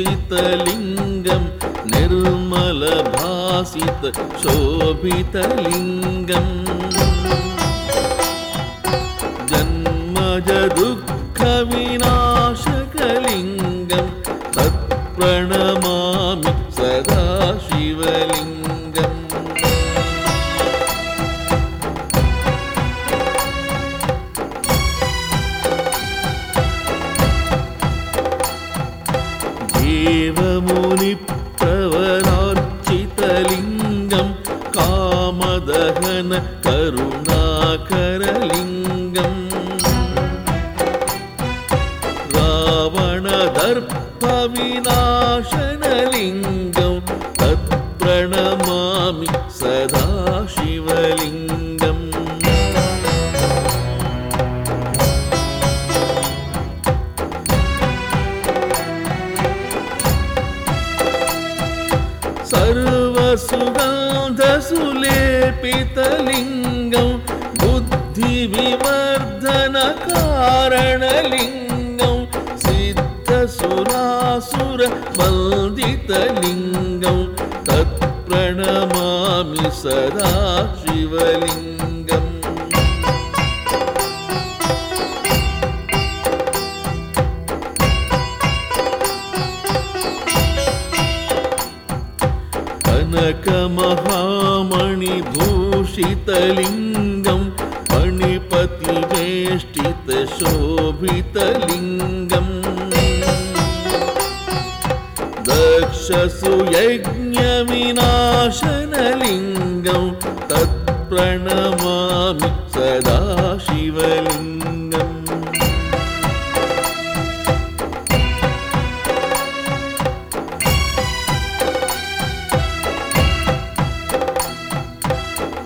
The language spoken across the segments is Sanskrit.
ब्रह्ममुरारिसुरार्चितलिङ्गं निर्मलभासित शोभितलिङ्गम् तत्प्रणमामि सदा शिवलिङ्गम्। देवमुनिप्रवरार्चितलिङ्गं कामदहन करुणाकरलिङ्गम् शिवलिङ्गम्। सर्वसुगन्धसुलेपितलिङ्गं बुद्धिविवर्धनकारणलिङ्गं सिद्धसुरासुरवन्दितलिङ्गं तत्प्रणमामि सदा शिवलिङ्गम्। कनकमहामणिभूषितलिङ्गं मणिपतिवेष्टितशोभितलिङ्गम् दक्षसुयज्ञविनाशनलिङ्गं तत्प्रणमामि सदा शिवलिङ्गम्।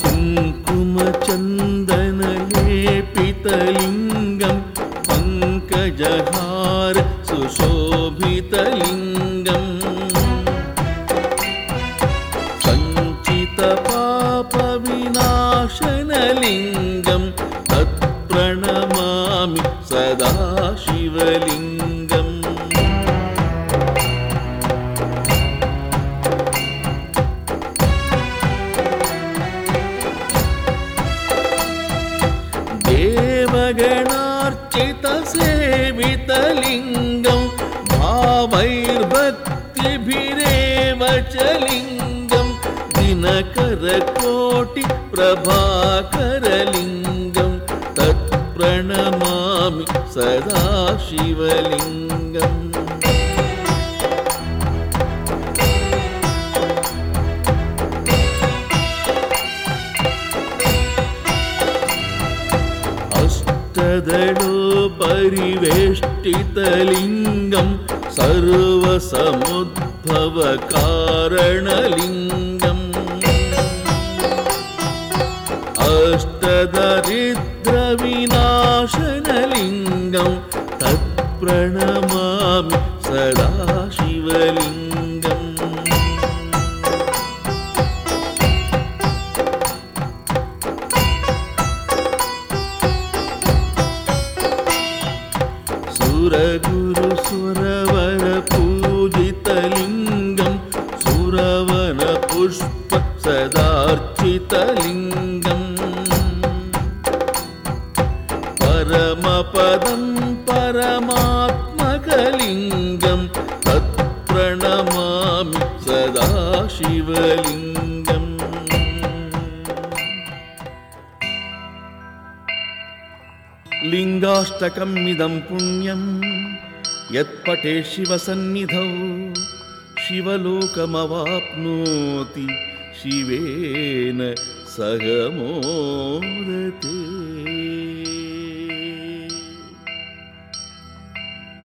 कुङ्कुमचन्दनलेपितलिङ्गं पङ्कजहार देवगणार्चितसेवितलिङ्गं भावैर्भक्तिभिरेव च लिङ्गं दिनकरकोटिप्रभाकरलिङ्गं तत्प्रणमामि सदा शिवलिङ्गम् अष्टदलोपरिवेष्टितलिङ्गं सर्वसमुद्भवकारणलिङ्गम्। अष्टदरिद्रविनाशनलिङ्गं तत्प्रणमामि सुरगुरुसुरवरपूजितलिङ्गं सुरवनपुष्प सदार्चितलिङ्गम्। परमपदं परमात्मकलिङ्गं तत्प्रणमामि सदा शिवलिङ्गम् लिङ्गाष्टकमिदं पुण्यं यत्पटे शिवसन्निधौ शिवलोकमवाप्नोति शिवेन सह मोदते